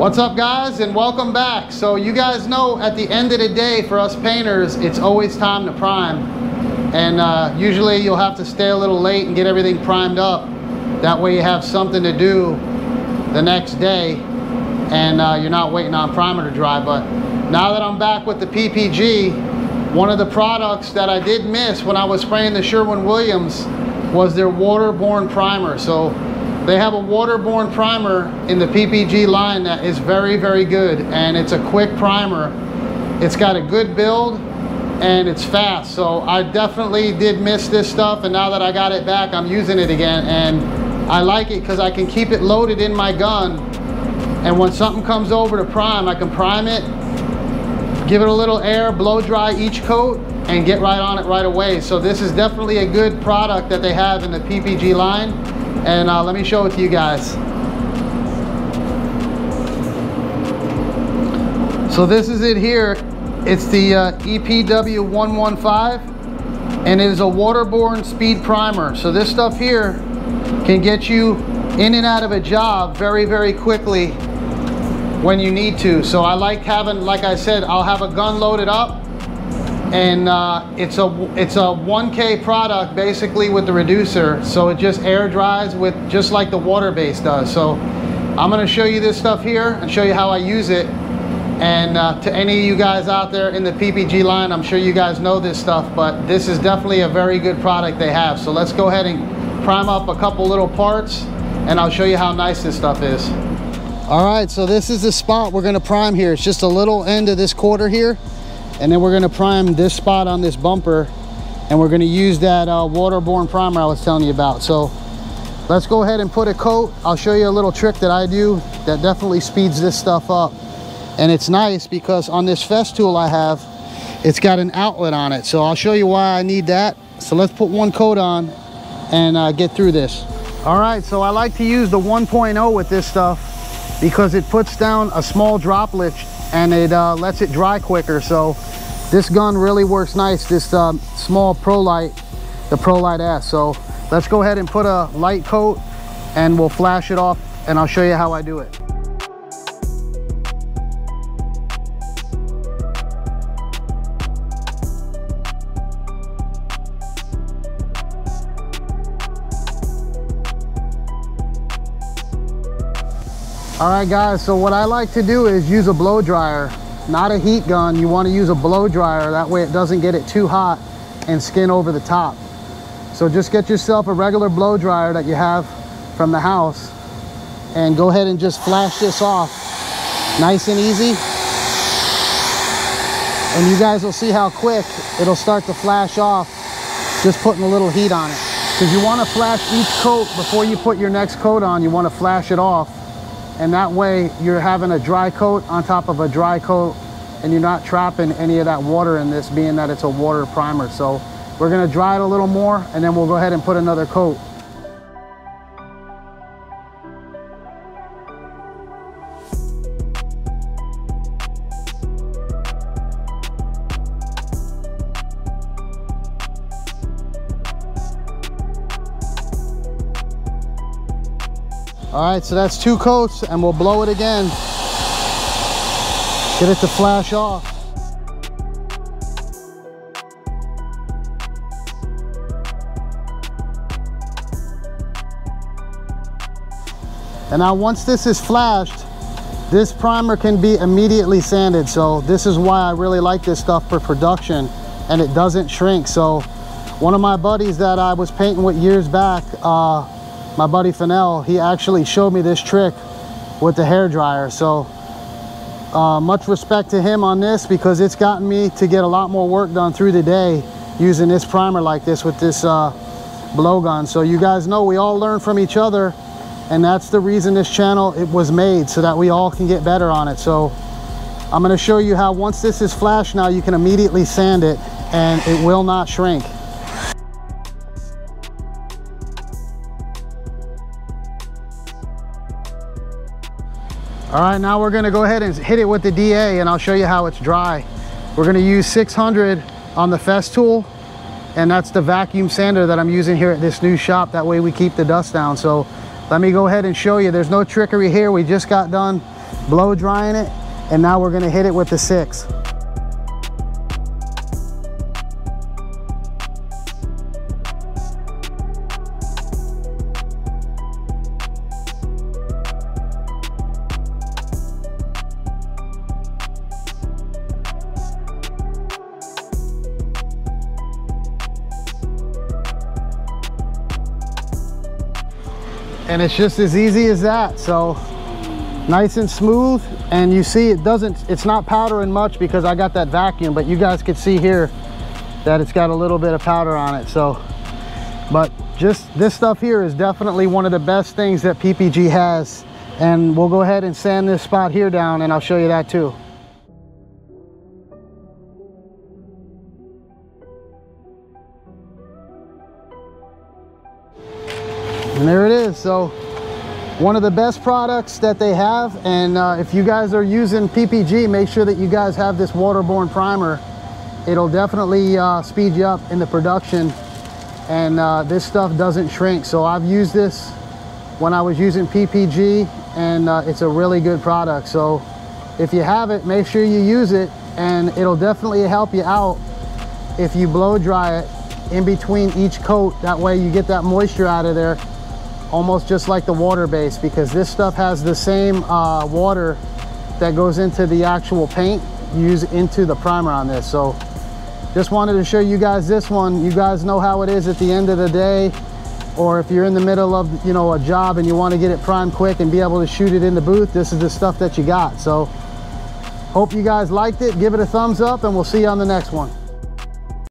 What's up guys and welcome back. So you guys know at the end of the day for us painters, it's always time to prime. And uh, usually you'll have to stay a little late and get everything primed up. That way you have something to do the next day and uh, you're not waiting on primer to dry. But now that I'm back with the PPG, one of the products that I did miss when I was spraying the Sherwin-Williams was their waterborne primer. So they have a waterborne primer in the PPG line that is very, very good. And it's a quick primer. It's got a good build and it's fast. So I definitely did miss this stuff. And now that I got it back, I'm using it again. And I like it because I can keep it loaded in my gun. And when something comes over to prime, I can prime it, give it a little air, blow dry each coat, and get right on it right away. So this is definitely a good product that they have in the PPG line and uh, let me show it to you guys. So this is it here. It's the uh, EPW 115 and it is a waterborne speed primer. So this stuff here can get you in and out of a job very, very quickly when you need to. So I like having, like I said, I'll have a gun loaded up and uh, it's a it's a 1k product basically with the reducer. So it just air dries with just like the water base does. So I'm gonna show you this stuff here and show you how I use it. And uh, to any of you guys out there in the PPG line I'm sure you guys know this stuff but this is definitely a very good product they have. So let's go ahead and prime up a couple little parts and I'll show you how nice this stuff is. All right so this is the spot we're gonna prime here. It's just a little end of this quarter here and then we're to prime this spot on this bumper and we're to use that uh, waterborne primer I was telling you about. So let's go ahead and put a coat. I'll show you a little trick that I do that definitely speeds this stuff up. And it's nice because on this Festool I have it's got an outlet on it. So I'll show you why I need that. So let's put one coat on and uh, get through this. All right so I like to use the 1.0 with this stuff because it puts down a small droplet and it uh, lets it dry quicker. So this gun really works nice this um, small ProLite the ProLite S. So let's go ahead and put a light coat and we'll flash it off and I'll show you how I do it. All right guys, so what I like to do is use a blow dryer, not a heat gun. You wanna use a blow dryer, that way it doesn't get it too hot and skin over the top. So just get yourself a regular blow dryer that you have from the house and go ahead and just flash this off nice and easy. And you guys will see how quick it'll start to flash off just putting a little heat on it. Because you wanna flash each coat before you put your next coat on, you wanna flash it off and that way you're having a dry coat on top of a dry coat and you're not trapping any of that water in this being that it's a water primer. So we're to dry it a little more and then we'll go ahead and put another coat All right, so that's two coats and we'll blow it again. Get it to flash off. And now once this is flashed, this primer can be immediately sanded. So this is why I really like this stuff for production and it doesn't shrink. So one of my buddies that I was painting with years back, uh, my buddy Fennell, he actually showed me this trick with the hair dryer. So uh, much respect to him on this because it's gotten me to get a lot more work done through the day using this primer like this with this uh, blowgun. So you guys know we all learn from each other and that's the reason this channel it was made so that we all can get better on it. So I'm gonna show you how once this is flashed now you can immediately sand it and it will not shrink. All right, now we're gonna go ahead and hit it with the DA and I'll show you how it's dry. We're gonna use 600 on the Festool and that's the vacuum sander that I'm using here at this new shop. That way we keep the dust down. So let me go ahead and show you. There's no trickery here. We just got done blow drying it, and now we're gonna hit it with the six. And it's just as easy as that. So nice and smooth and you see it doesn't it's not powdering much because i got that vacuum but you guys can see here that it's got a little bit of powder on it so. But just this stuff here is definitely one of the best things that ppg has and we'll go ahead and sand this spot here down and i'll show you that too and there it is. So one of the best products that they have. And uh, if you guys are using ppg make sure that you guys have this waterborne primer. It'll definitely uh, speed you up in the production. And uh, this stuff doesn't shrink. So i've used this when i was using ppg and uh, it's a really good product. So if you have it make sure you use it and it'll definitely help you out if you blow dry it in between each coat. That way you get that moisture out of there almost just like the water base because this stuff has the same uh, water that goes into the actual paint used into the primer on this. So just wanted to show you guys this one. You guys know how it is at the end of the day or if you're in the middle of you know a job and you want to get it primed quick and be able to shoot it in the booth, this is the stuff that you got. So hope you guys liked it. Give it a thumbs up and we'll see you on the next one.